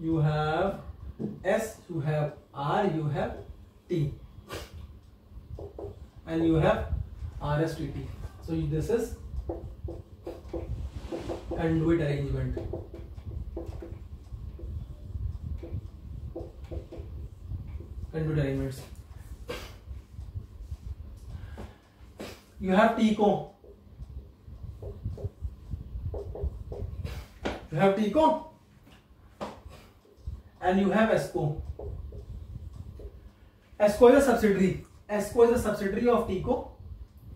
you have S, you have R, you have T, and you have RSTT. So this is conduit arrangement. Conduit arrangements. You have TCO. You have TCO and you have SCO. SCO is a subsidiary. SCO is a subsidiary of TCO.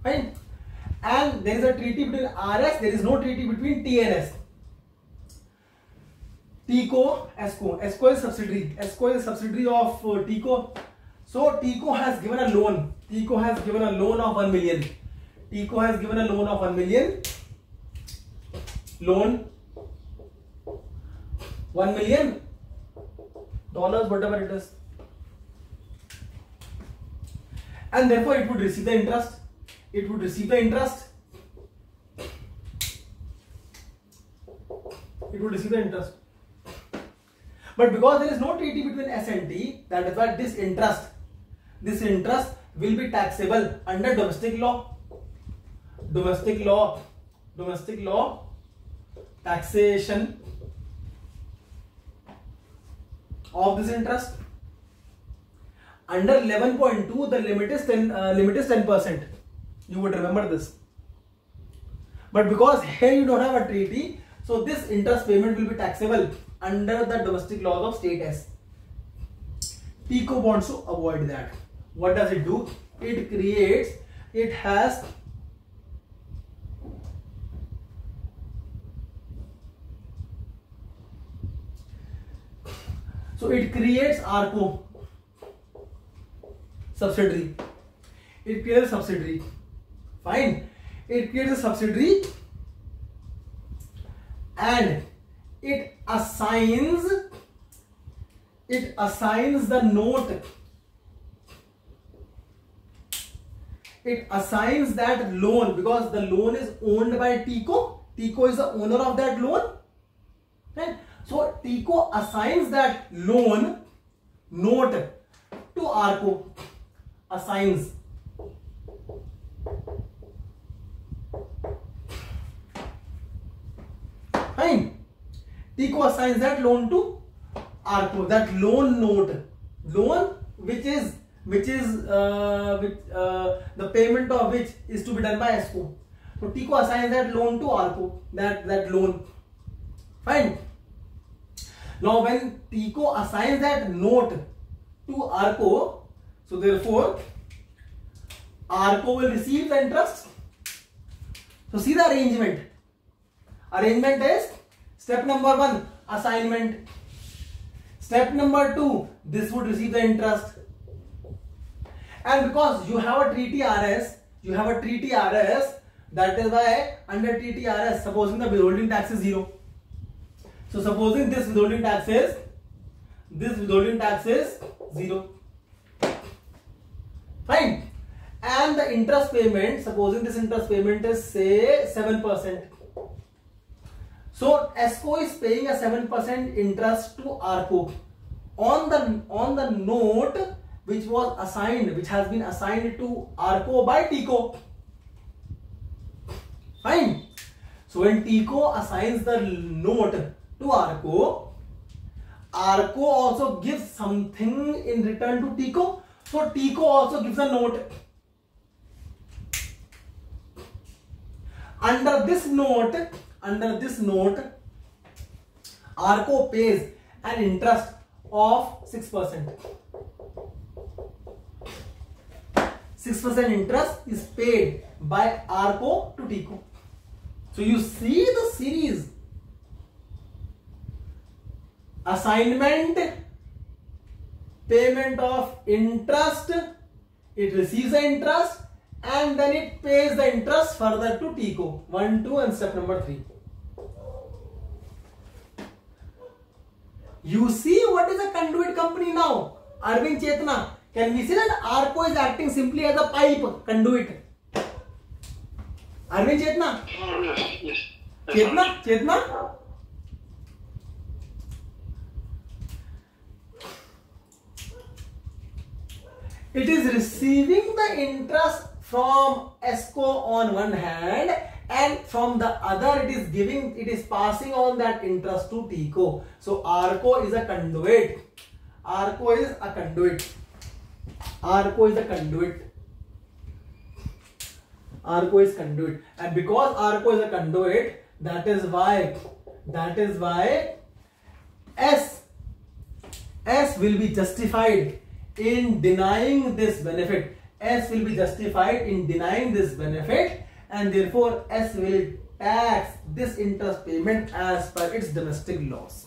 Fine. And there is a treaty between RS, there is no treaty between TNS. TCO, SCO. SCO is a subsidiary. SCO is a subsidiary of uh, TCO. So TCO has given a loan. TCO has given a loan of 1 million. TCO has given a loan of 1 million. Loan 1 million dollars, whatever it is. And therefore it would receive the interest. It would receive the interest. It would receive the interest. But because there is no treaty between S and T, that is why this interest, this interest will be taxable under domestic law domestic law domestic law taxation of this interest under 11.2 the limit is 10 uh, limit is 10 percent you would remember this but because here you don't have a treaty so this interest payment will be taxable under the domestic laws of state S. TCO wants to avoid that. What does it do? It creates, it has So it creates RCO subsidiary. It creates a subsidiary. Fine. It creates a subsidiary and it assigns it assigns the note it assigns that loan because the loan is owned by TCO. TCO is the owner of that loan. TCO assigns that loan note to RCO. Assigns. Fine. TCO assigns that loan to RCO. That loan note. Loan which is which is uh, which, uh, the payment of which is to be done by SCO. So TCO assigns that loan to RCO. That that loan. Fine. Now when TCO assigns that note to RCO, so therefore RCO will receive the interest. So see the arrangement. Arrangement is step number one assignment. Step number two this would receive the interest. And because you have a treaty RS, you have a treaty RS, that is why under treaty RS, supposing the withholding tax is zero. So supposing this withholding tax is, this withholding tax is zero. Fine. And the interest payment, supposing this interest payment is say 7%. So SCO is paying a 7% interest to RCO on the on the note which was assigned, which has been assigned to RCO by TCO. Fine. So when TCO assigns the note to RCO, RCO also gives something in return to TCO. So TCO also gives a note. Under this note, under this note, RCO pays an interest of 6%. 6% interest is paid by RCO to TCO. So you see the series. Assignment payment of interest it receive the interest and then it pays the interest further to T co one two and step number three you see what is a conduit company now Arvind Chetna can we see that R co is acting simply as a pipe conduit Arvind Chetna Chetna Chetna it is receiving the interest from SCO on one hand and from the other it is giving it is passing on that interest to TCO. So RCO is a conduit. RCO is a conduit. RCO is a conduit. RCO is conduit and because RCO is a conduit that is why that is why S S will be justified in denying this benefit. S will be justified in denying this benefit and therefore S will tax this interest payment as per its domestic laws.